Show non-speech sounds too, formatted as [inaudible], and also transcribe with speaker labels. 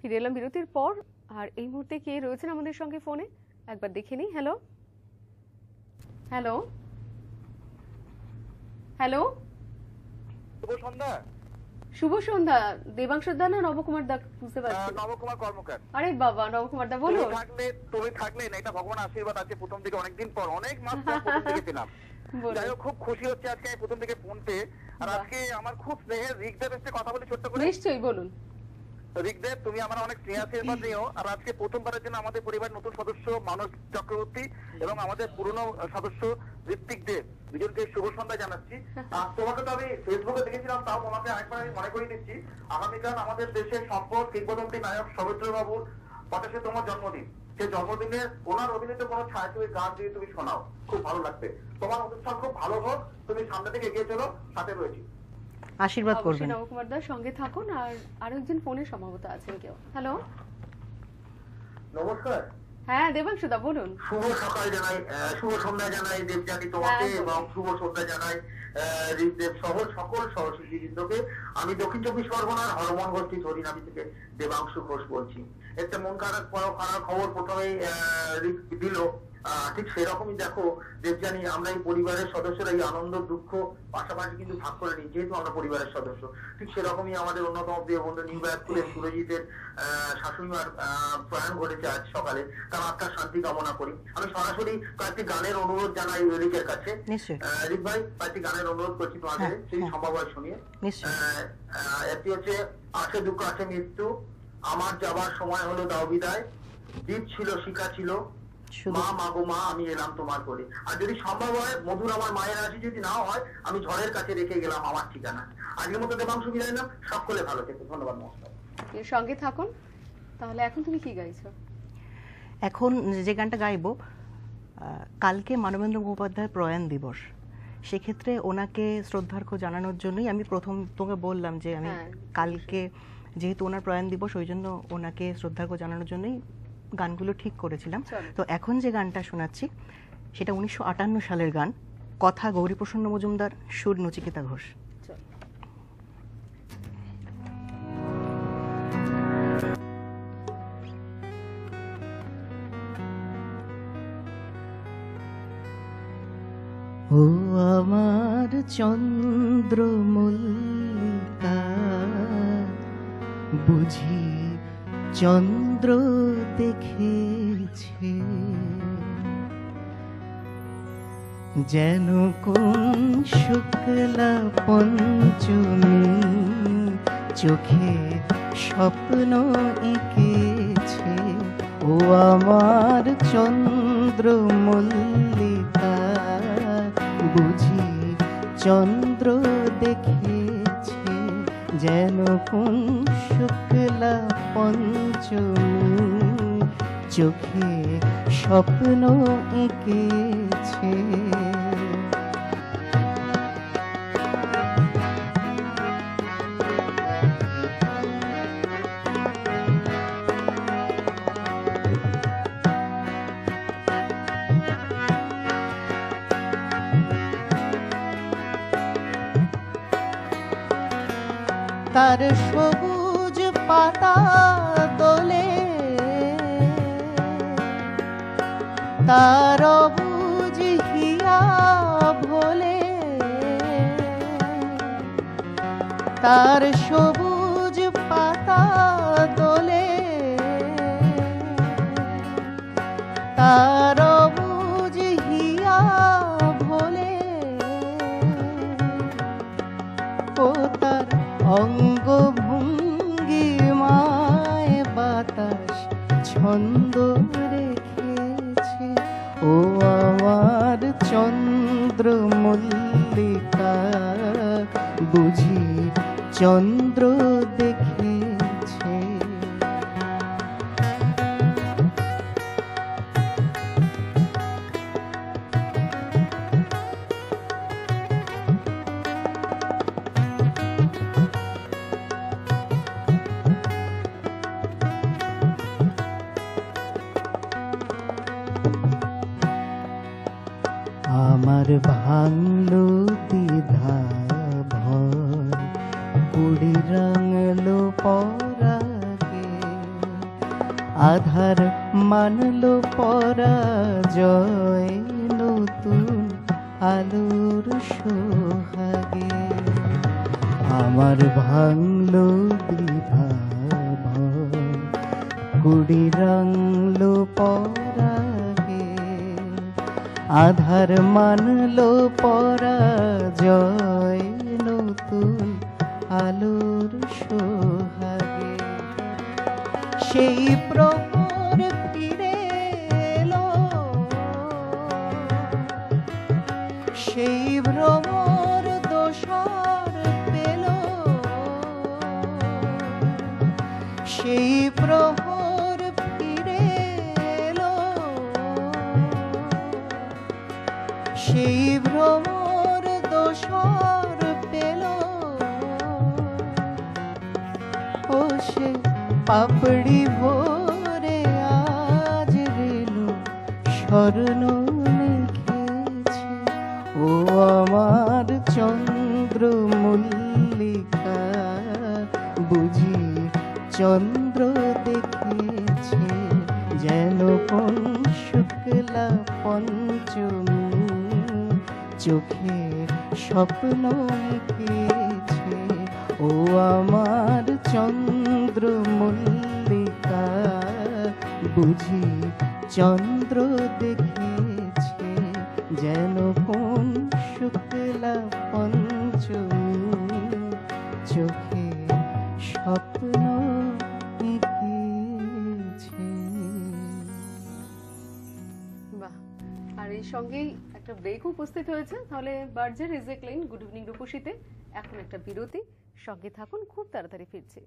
Speaker 1: ফিরে এলাম বিরতির পর। আর এই মুহূর্তে কে রয়েছেন আমাদের সঙ্গে ফোনে? একবার দেখে নিই। হ্যালো হ্যালো হ্যালো
Speaker 2: শুভ সন্ধ্যা।
Speaker 1: শুভ সন্ধ্যা। দেবাংশ দা না নবকুমার দা? বুঝতে পারছি।
Speaker 2: নবকুমার কর্মকার।
Speaker 1: আরে বাবা নবকুমার দা বলুন।
Speaker 2: থাকলে তুমি থাকলে না এটা ভগবান আশীর্বাদ আছে প্রথম থেকে অনেকদিন পর অনেক মাস পর [laughs] প্রথম ছিলাম।
Speaker 1: বলুন।
Speaker 2: যাই হোক খুব খুশি হচ্ছে আজকে আমি প্রথম থেকে ফোন পেয়ে আর আজকে আমার খুব স্নেহের রিকদেব এসে কথা বলি ছোট্ট করে।
Speaker 1: নিশ্চয়ই বলুন।
Speaker 2: রিকদেব তুমি আমার অনেক স্নেহ আশীর্বাদ নিও আর আজকে প্রথমবারের জন্য আমাদের পরিবারের নতুন সদস্য মানস চক্রবর্তী এবং আমাদের পুরনো সদস্য ঋত্বিক দেব দুজনকে শুভ সন্ধ্যা জানাচ্ছি। তোমাকে তো আমি ফেসবুকে দেখেছিলাম, তাও তোমাকে আরেকবার আমি মনে করিয়ে দিচ্ছি। আগামীকাল আমাদের দেশের সম্পদ, কিংবদন্তি নায়ক সৌমিত্র বাবুর পঁচাশে তোমার জন্মদিন। সেই জন্মদিনে ওনার অভিনীত কোনো ছায়াছবি গান দিয়ে তুমি শোনাও, খুব ভালো লাগবে। তোমার অনুষ্ঠান খুব ভালো হোক, তুমি সামনে থেকে এগিয়ে চলো, সাথে রয়েছি।
Speaker 3: আশীর্বাদ করবেন।
Speaker 1: অবশ্যই নবকুমার সঙ্গে থাকুন আর আরেকজন ফোনে সম্ভবত আছেন কেউ। হ্যালো?
Speaker 2: নমস্কার।
Speaker 1: হ্যাঁ দেবাংশ দা বলুন।
Speaker 2: শুভ সকাল জানাই আহ, শুভ সন্ধ্যা জানাই দেবজানি তোমাকে
Speaker 1: হ্যাঁ,
Speaker 2: এবং শুভ সন্ধ্যা জানাই সহ সকল সরস্বতীবৃন্দকে আমি দক্ষিণ চব্বিশ পরগনার হরমোন গোষ্ঠী হরিনামী থেকে দেবাংশু ঘোষ বলছি। একটা মন খারাপ খারাপ খবর প্রথমেই আহ, ঋক দিল। ঠিক সেরকমই দেখো দেবজানি আমরা এই পরিবারের সদস্যরা এই আনন্দ দুঃখ পাশাপাশি কিন্তু ভাগ করে নিই যেহেতু আমরা পরিবারের সদস্য। ঠিক সেরকমই আমাদের অন্যতম প্রিয় বন্ধু নিউ ব্যারাকপুরের সুরজিতের শাশুড়িমার প্রয়াণ ঘটেছে আজ সকালে। তার আত্মার শান্তি কামনা করি। আমি সরাসরি কয়েকটি গানের অনুরোধ জানাই রিকের কাছে। রিক ভাই কয়েকটি গানের অনুরোধ করছি তোমাদের
Speaker 3: হ্যাঁ,
Speaker 2: সেই
Speaker 3: হ্যাঁ।
Speaker 2: সম্ভব হয় শুনিয়ে।
Speaker 3: নিশ্চয়ই।
Speaker 2: আহ, আহ, একটি হচ্ছে আছে দুঃখ আছে মৃত্যু আমার যাবার সময় হলো দাও বিদায়। দ্বীপ ছিল শিখা ছিল মা মাগো মা আমি এলাম তোমার করে আর যদি সম্ভব হয় মধুর আমার মায়ের রাশি যদি নাও হয় আমি ঝড়ের কাছে রেখে গেলাম আমার ঠিকানা। আজকের মতো দেবাংশু বিদায় নাম সকলে ভালো থেকো। ধন্যবাদ নমস্কার
Speaker 1: সঙ্গে থাকুন। তাহলে এখন তুমি কি গাইছো?
Speaker 3: এখন যে গানটা গাইবো কালকে মানবেন্দ্র মুখোপাধ্যায়ের প্রয়াণ দিবস। সেক্ষেত্রে ওনাকে শ্রদ্ধার্ঘ্য জানানোর জন্যই আমি প্রথম তোকে বললাম যে আমি
Speaker 1: হ্যাঁ,
Speaker 3: কালকে যেহেতু ওনার প্রয়াণ দিবস ওই জন্য ওনাকে শ্রদ্ধার্ঘ্য জানানোর জন্যই গানগুলো ঠিক করেছিলাম। তো এখন যে গানটা শোনাচ্ছি সেটা উনিশশো আটান্ন সালের গান কথা গৌরীপ্রসন্ন মজুমদার সুর নচিকেতা ঘোষ। ও আমার চন্দ্র মল্লিকা বুঝি চন্দ্র দেখেছে যেন কোন শুক্লা পঞ্চমী চোখে স্বপ্ন এঁকেছে। ও আমার চন্দ্র মল্লিকা, বুঝি চন্দ্র দেখেছে যেন কোন শুক্লা পঞ্চমী চোখে স্বপ্ন এঁকেছে। তার সবুজ পাতা তার হিয়া ভোলে। তার সবুজ পাতা দোলে। তার হিয়া ভোলে। ও তার অঙ্গ ভঙ্গি মায় বাতাস, ছন্দ চন্দ্র মল্লিকা বুঝি চন্দ্র আমার ভাঙলো দ্বিধা ভয় কুড়ি রাঙলো পরাগে। আধার মানলো পরাজয়, নতুন আলোর সোহাগে। আমার ভাঙলো দ্বিধা ভয় কুড়ি রাংলো আধার মানলো পরাজয়, নতুন আলোর সোহাগে। সেই প্রহর ফিরে এলো। সেই ভ্রমর দোসর পেল। সেই প্রহর সেই ভ্রমর দোসর পেল। ও সে পাপড়ি ভরে আজ রেণু স্বর্ণ লিখেছে। ও আমার চন্দ্র মল্লিকা, বুঝি চন্দ্র দেখেছে যেন কোন শুক্লা পঞ্চমী। চোখে স্বপ্ন এঁকেছে ও আমার চন্দ্র মল্লিকা বুঝি চন্দ্র দেখেছে যেন কোন শুক্লা পঞ্চমী। চোখে স্বপ্ন এঁকেছে
Speaker 1: বাহ, আর এই সঙ্গেই একটা ব্রেক উপস্থিত হয়েছে তাহলে বার্জের রিজেক্ট লাইন গুড ইভিনিং রূপসীতে। এখন একটা বিরতি। সঙ্গে থাকুন, খুব তাড়াতাড়ি ফিরছি।